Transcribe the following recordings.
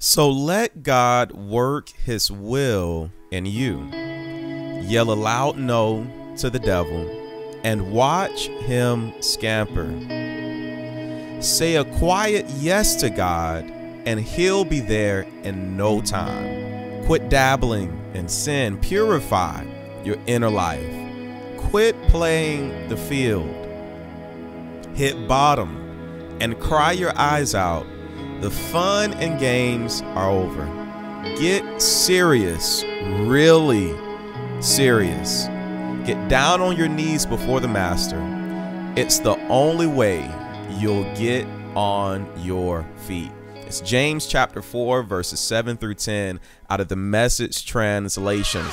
So let God work his will in you. Yell a loud no to the devil and watch him scamper. Say a quiet yes to God and he'll be there in no time. Quit dabbling in sin, purify your inner life. Quit playing the field. Hit bottom and cry your eyes out the fun and games are over. Get serious, really serious. Get down on your knees before the Master. It's the only way you'll get on your feet. It's James chapter 4, verses 7 through 10 out of the message translation.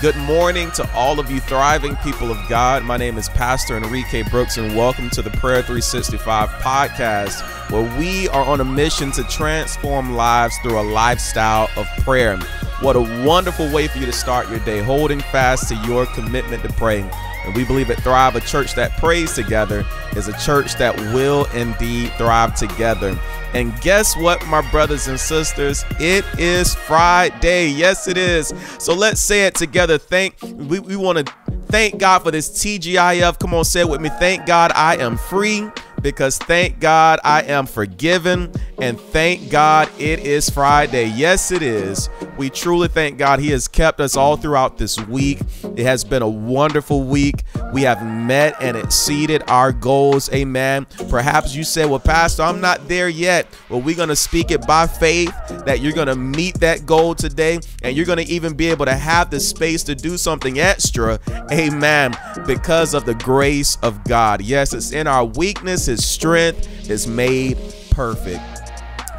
Good morning to all of you thriving people of God. My name is Pastor Enrique Brooks, and welcome to the Prayer 365 podcast, where we are on a mission to transform lives through a lifestyle of prayer. What a wonderful way for you to start your day, holding fast to your commitment to praying. And we believe at Thryve, a church that prays together is a church that will indeed thrive together. And guess what, my brothers and sisters? It is Friday. Yes, it is. So let's say it together. Thank we, we want to thank God for this TGIF. Come on, say it with me. Thank God I am free because thank God I am forgiven and thank God it is Friday. Yes, it is. We truly thank God He has kept us all throughout this week. It has been a wonderful week. We have met and exceeded our goals. Amen. Perhaps you say, Well, Pastor, I'm not there yet. Well, we're going to speak it by faith that you're going to meet that goal today and you're going to even be able to have the space to do something extra. Amen. Because of the grace of God. Yes, it's in our weakness his strength is made perfect.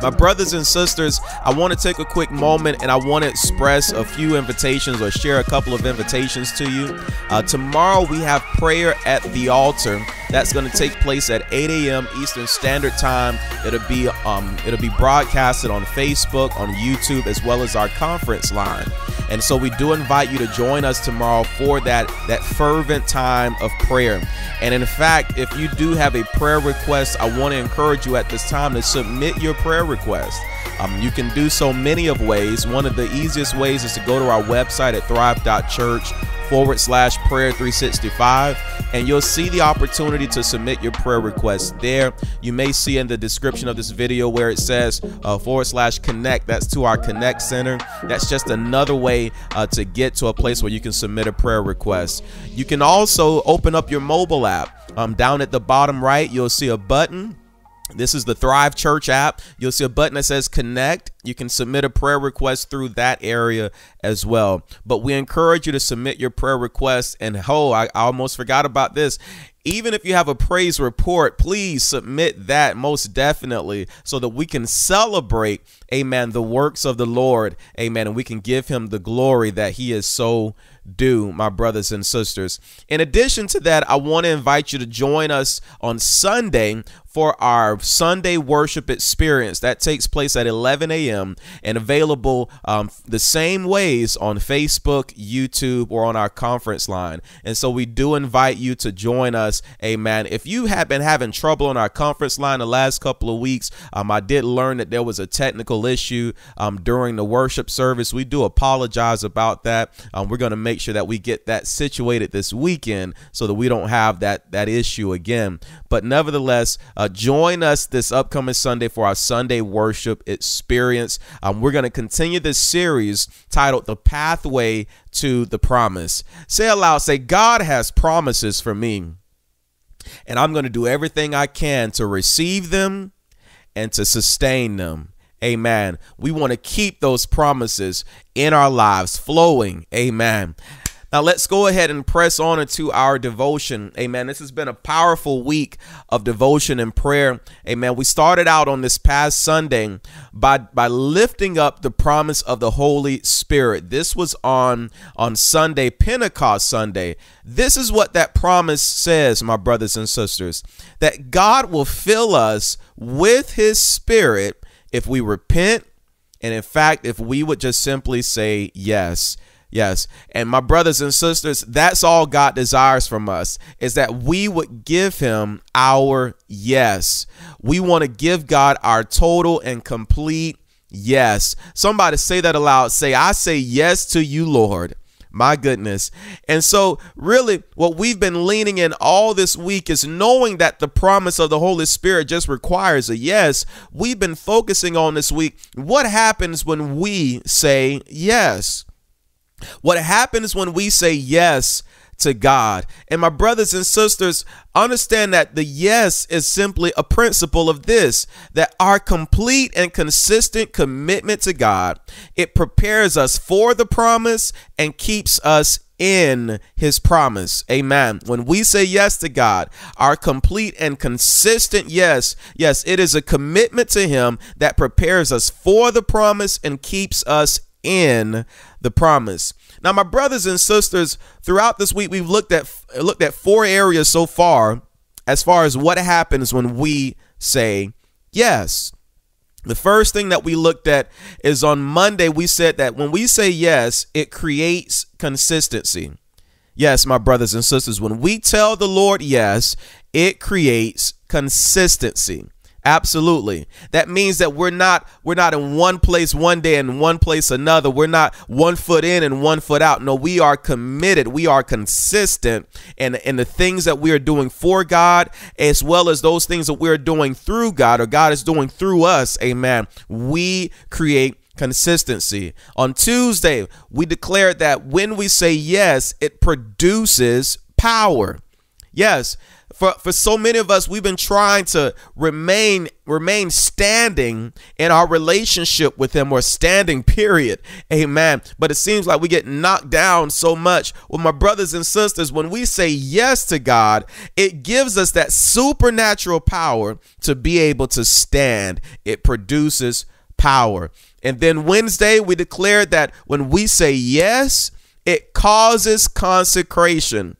My brothers and sisters, I want to take a quick moment and I want to express a few invitations or share a couple of invitations to you. Uh, tomorrow we have prayer at the altar. That's going to take place at 8 a.m. Eastern Standard Time. It'll be um, it'll be broadcasted on Facebook, on YouTube, as well as our conference line. And so we do invite you to join us tomorrow for that that fervent time of prayer. And in fact, if you do have a prayer request, I want to encourage you at this time to submit your prayer request. Um, you can do so many of ways. One of the easiest ways is to go to our website at thryve.church forward slash prayer 365 and you'll see the opportunity to submit your prayer request there. You may see in the description of this video where it says uh, forward slash connect. That's to our connect center. That's just another way uh, to get to a place where you can submit a prayer request. You can also open up your mobile app. Um, down at the bottom right you'll see a button. This is the Thryve Church app. You'll see a button that says connect. You can submit a prayer request through that area as well. But we encourage you to submit your prayer requests. And oh, I, almost forgot about this. Even if you have a praise report, please submit that most definitely so that we can celebrate, amen, the works of the Lord, amen, and we can give him the glory that he is so due, my brothers and sisters. In addition to that, I want to invite you to join us on Sunday for our Sunday worship experience. That takes place at 11 a.m. and available um, the same on Facebook, YouTube, or on our conference line. And so we do invite you to join us. Amen. If you have been having trouble on our conference line the last couple of weeks, um, I did learn that there was a technical issue um, during the worship service. We do apologize about that. Um, we're going to make sure that we get that situated this weekend so that we don't have that that issue again. But nevertheless, uh, join us this upcoming Sunday for our Sunday worship experience. Um, we're going to continue this series titled The Pathway to the Promise. Say aloud, say, God has promises for me, and I'm going to do everything I can to receive them and to sustain them. Amen. We want to keep those promises in our lives flowing. Amen. Now let's go ahead and press on into our devotion. Amen. This has been a powerful week of devotion and prayer. Amen. We started out on this past Sunday by by lifting up the promise of the Holy Spirit. This was on on Sunday, Pentecost Sunday. This is what that promise says, my brothers and sisters, that God will fill us with his spirit if we repent and in fact if we would just simply say yes Yes. And my brothers and sisters, that's all God desires from us is that we would give him our yes. We want to give God our total and complete yes. Somebody say that aloud. Say, I say yes to you, Lord. My goodness. And so, really, what we've been leaning in all this week is knowing that the promise of the Holy Spirit just requires a yes. We've been focusing on this week what happens when we say yes. What happens when we say yes to God. And my brothers and sisters, understand that the yes is simply a principle of this that our complete and consistent commitment to God, it prepares us for the promise and keeps us in his promise. Amen. When we say yes to God, our complete and consistent yes, yes, it is a commitment to him that prepares us for the promise and keeps us in the promise. Now, my brothers and sisters, throughout this week, we've looked at looked at four areas so far as far as what happens when we say yes. The first thing that we looked at is on Monday, we said that when we say yes, it creates consistency. Yes, my brothers and sisters, when we tell the Lord yes, it creates consistency. Absolutely. That means that we're not we're not in one place one day and one place another. We're not one foot in and one foot out. No, we are committed. We are consistent in in the things that we are doing for God as well as those things that we're doing through God or God is doing through us. Amen. We create consistency. On Tuesday, we declared that when we say yes, it produces power. Yes, for for so many of us we've been trying to remain remain standing in our relationship with him or standing period. Amen. But it seems like we get knocked down so much. With my brothers and sisters when we say yes to god it gives us that supernatural power to be able to stand. It produces power. And then wednesday we declared that when we say yes it causes consecration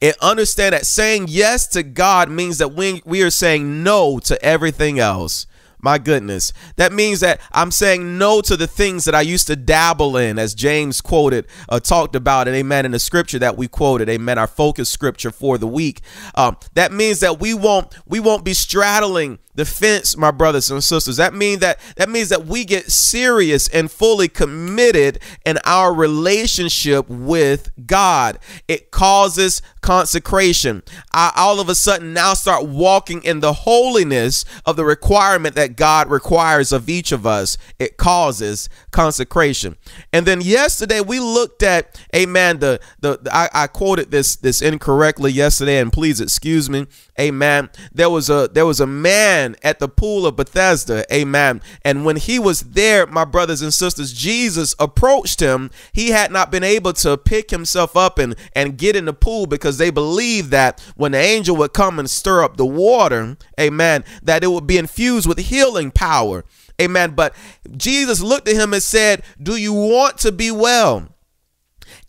and understand that saying yes to God means that we, we are saying no to everything else. My goodness. That means that I'm saying no to the things that I used to dabble in, as James quoted, uh, talked about it, amen, in the scripture that we quoted, amen, our focus scripture for the week. Um, that means that we won't we won't be straddling the fence, my brothers and sisters. That means that that means that we get serious and fully committed in our relationship with God. It causes consecration. I all of a sudden now start walking in the holiness of the requirement that God requires of each of us. It causes consecration. And then yesterday we looked at, amen, the the, the I, I quoted this this incorrectly yesterday, and please excuse me. Amen. There was a there was a man at the pool of Bethesda. Amen. And when he was there, my brothers and sisters, Jesus approached him. He had not been able to pick himself up and and get in the pool because they believed that when the angel would come and stir up the water, amen, that it would be infused with healing power. Amen. But Jesus looked at him and said, "Do you want to be well?"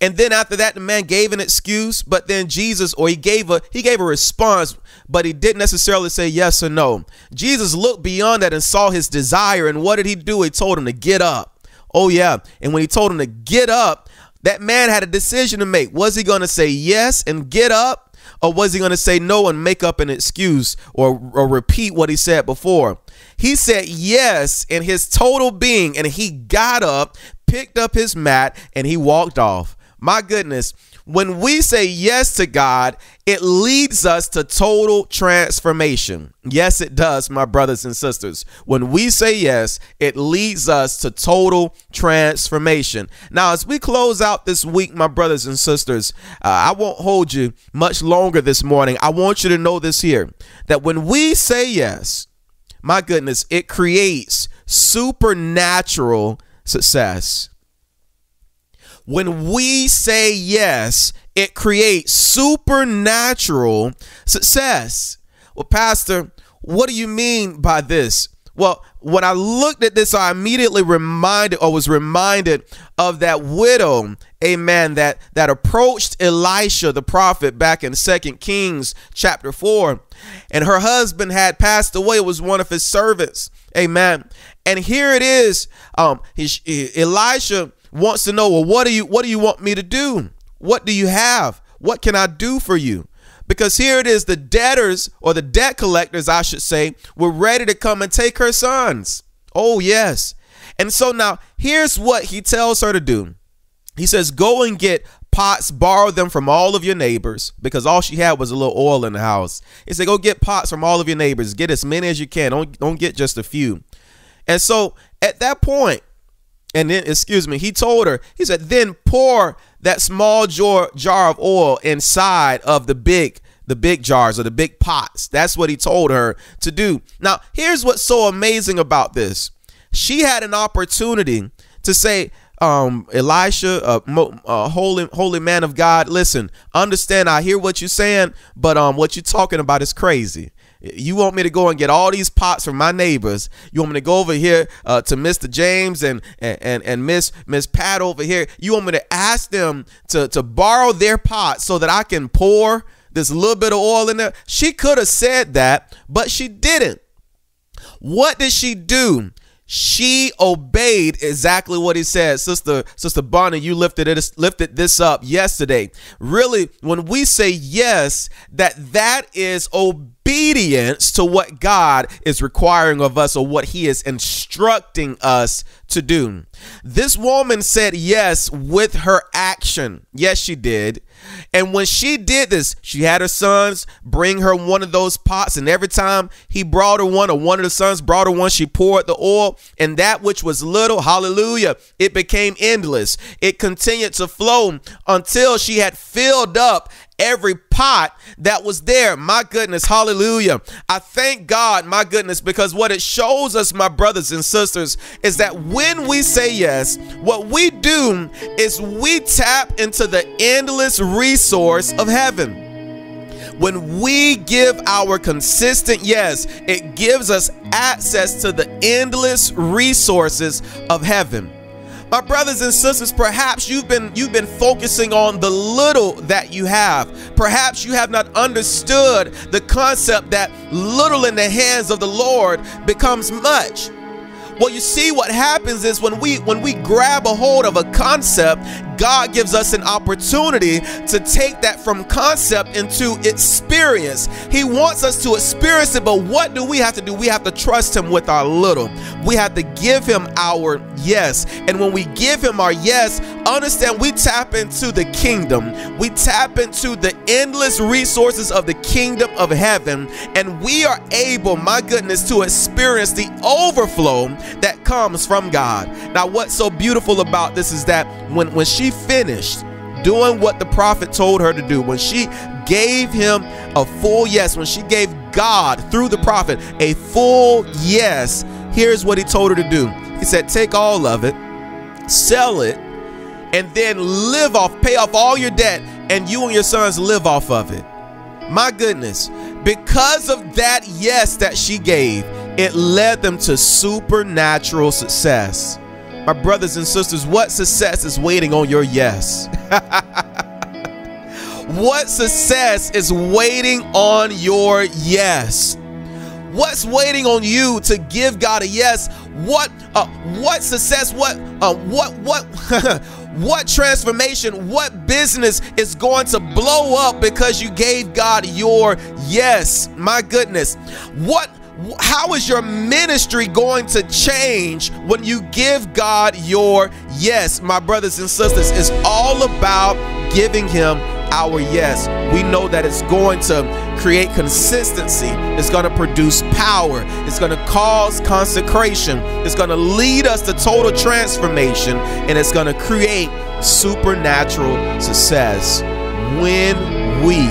And then after that, the man gave an excuse, but then Jesus, or he gave a he gave a response, but he didn't necessarily say yes or no. Jesus looked beyond that and saw his desire, and what did he do? He told him to get up. Oh yeah, and when he told him to get up, that man had a decision to make. Was he going to say yes and get up, or was he going to say no and make up an excuse or, or repeat what he said before? He said yes in his total being, and he got up, picked up his mat, and he walked off. My goodness, when we say yes to God, it leads us to total transformation. Yes, it does, my brothers and sisters. When we say yes, it leads us to total transformation. Now, as we close out this week, my brothers and sisters, uh, I won't hold you much longer this morning. I want you to know this here that when we say yes, my goodness, it creates supernatural success. When we say yes, it creates supernatural success. Well, Pastor, what do you mean by this? Well, when I looked at this, I immediately reminded or was reminded of that widow, amen, that that approached Elisha the prophet back in Second Kings chapter 4. And her husband had passed away, it was one of his servants. Amen. And here it is. Um, he, Elisha wants to know, well, what do you what do you want me to do? What do you have? What can I do for you? Because here it is, the debtors or the debt collectors, I should say, were ready to come and take her sons. Oh, yes. And so now here's what he tells her to do. He says, Go and get pots, borrow them from all of your neighbors because all she had was a little oil in the house. He said, Go get pots from all of your neighbors. Get as many as you can. Don't, don't get just a few. And so at that point, and then, excuse me, he told her, he said, then pour that small jar, jar of oil inside of the big the big jars or the big pots. That's what he told her to do. Now, here's what's so amazing about this. She had an opportunity to say, um, Elisha, a uh, uh, holy holy man of God, listen, understand, I hear what you're saying, but um, what you're talking about is crazy. You want me to go and get all these pots from my neighbors. You want me to go over here uh, to Mr. James and and and Miss Miss Pat over here. You want me to ask them to to borrow their pots so that I can pour this little bit of oil in there. She could have said that, but she didn't. What did she do? She obeyed exactly what he said. Sister, Sister Bonnie, you lifted it lifted this up yesterday. Really, when we say yes, that that is obedience to what God is requiring of us or what he is instructing us to do. This woman said yes with her action. Yes, she did. And when she did this, she had her sons bring her one of those pots. And every time he brought her one, or one of the sons brought her one, she poured the oil. And that which was little, hallelujah, it became endless. It continued to flow until she had filled up every pot that was there. My goodness, hallelujah. I thank God, my goodness, because what it shows us, my brothers and sisters, is that when we say yes, what we do is we tap into the endless resource of heaven. When we give our consistent yes, it gives us access to the endless resources of heaven. My brothers and sisters, perhaps you've been you've been focusing on the little that you have. Perhaps you have not understood the concept that little in the hands of the Lord becomes much. Well, you see what happens is when we when we grab a hold of a concept, God gives us an opportunity to take that from concept into experience. He wants us to experience it, but what do we have to do? We have to trust Him with our little. We have to give Him our yes. And when we give Him our yes, understand we tap into the kingdom, we tap into the endless resources of the kingdom of heaven, and we are able, my goodness, to experience the overflow that comes from God. Now, what's so beautiful about this is that when, when she finished doing what the prophet told her to do, when she gave him a full yes, when she gave God through the prophet a full yes, here's what he told her to do. He said, Take all of it, sell it, and then live off, pay off all your debt, and you and your sons live off of it. My goodness, because of that yes that she gave, it led them to supernatural success. My brothers and sisters, what success is waiting on your yes? what success is waiting on your yes? What's waiting on you to give God a yes? What uh, what success? What uh, what what what transformation? What business is going to blow up because you gave God your yes? My goodness. What how is your ministry going to change when you give God your yes? My brothers and sisters, it's all about giving Him our yes. We know that it's going to create consistency, it's going to produce power, it's going to cause consecration, it's going to lead us to total transformation, and it's going to create supernatural success when we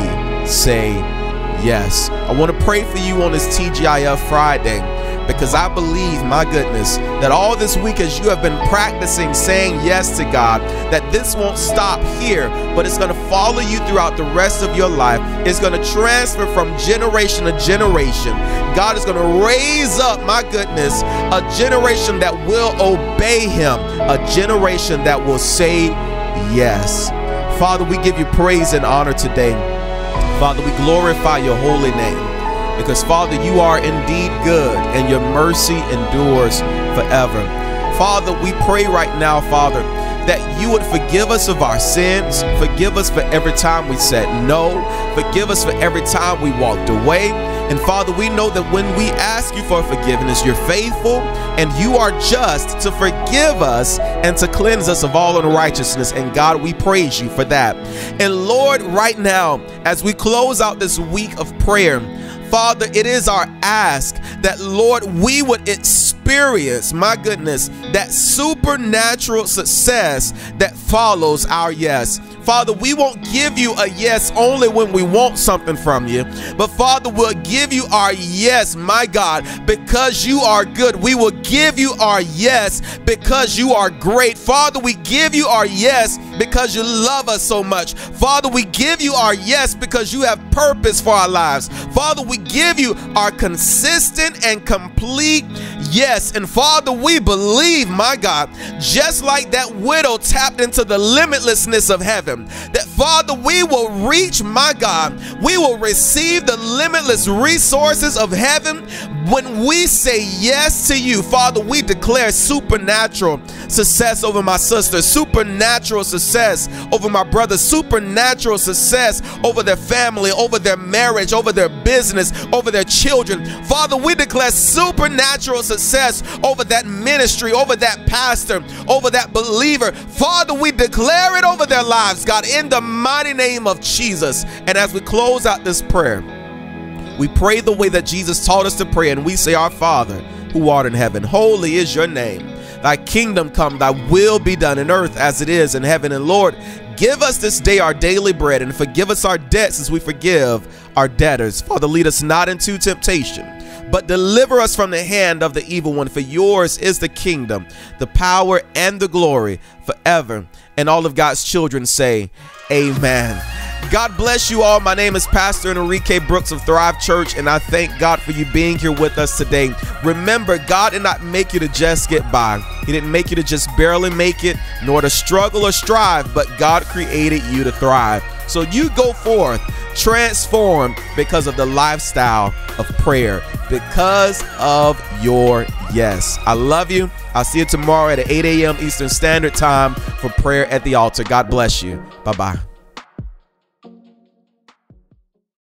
say Yes. I want to pray for you on this TGIF Friday because I believe, my goodness, that all this week as you have been practicing saying yes to God, that this won't stop here, but it's going to follow you throughout the rest of your life. It's going to transfer from generation to generation. God is going to raise up, my goodness, a generation that will obey Him, a generation that will say yes. Father, we give you praise and honor today. Father, we glorify your holy name because, Father, you are indeed good and your mercy endures forever. Father, we pray right now, Father, that you would forgive us of our sins, forgive us for every time we said no, forgive us for every time we walked away. And Father, we know that when we ask you for forgiveness, you're faithful and you are just to forgive us and to cleanse us of all unrighteousness. And God, we praise you for that. And Lord, right now, as we close out this week of prayer, Father, it is our ask that, Lord, we would experience, my goodness, that supernatural success that follows our yes. Father, we won't give you a yes only when we want something from you, but Father, we'll give you our yes, my God, because you are good. We will give you our yes because you are great. Father, we give you our yes because you love us so much. Father, we give you our yes because you have purpose for our lives. Father, we give you our consistent and complete yes. And Father, we believe, my God, just like that widow tapped into the limitlessness of heaven, that Father, we will reach, my God, we will receive the limitless resources of heaven when we say yes to you. Father, we declare supernatural success over my sister, supernatural success over my brother, supernatural success over their family, over their marriage, over their business, over their children. Father, we declare supernatural success over that ministry, over that pastor, over that believer. Father, we declare it over their lives, God, in the mighty name of Jesus. And as we close out this prayer, we pray the way that Jesus taught us to pray, and we say, Our Father, who art in heaven, holy is your name. Thy kingdom come, thy will be done in earth as it is in heaven. And Lord, give us this day our daily bread and forgive us our debts as we forgive our debtors. Father, lead us not into temptation, but deliver us from the hand of the evil one. For yours is the kingdom, the power, and the glory forever. And all of God's children say, Amen. God bless you all. My name is Pastor Enrique Brooks of Thryve Church, and I thank God for you being here with us today. Remember, God did not make you to just get by, He didn't make you to just barely make it, nor to struggle or strive, but God created you to thrive. So you go forth, transformed because of the lifestyle of prayer, because of your yes. I love you. I'll see you tomorrow at 8 a.m. Eastern Standard Time for prayer at the altar. God bless you. Bye bye.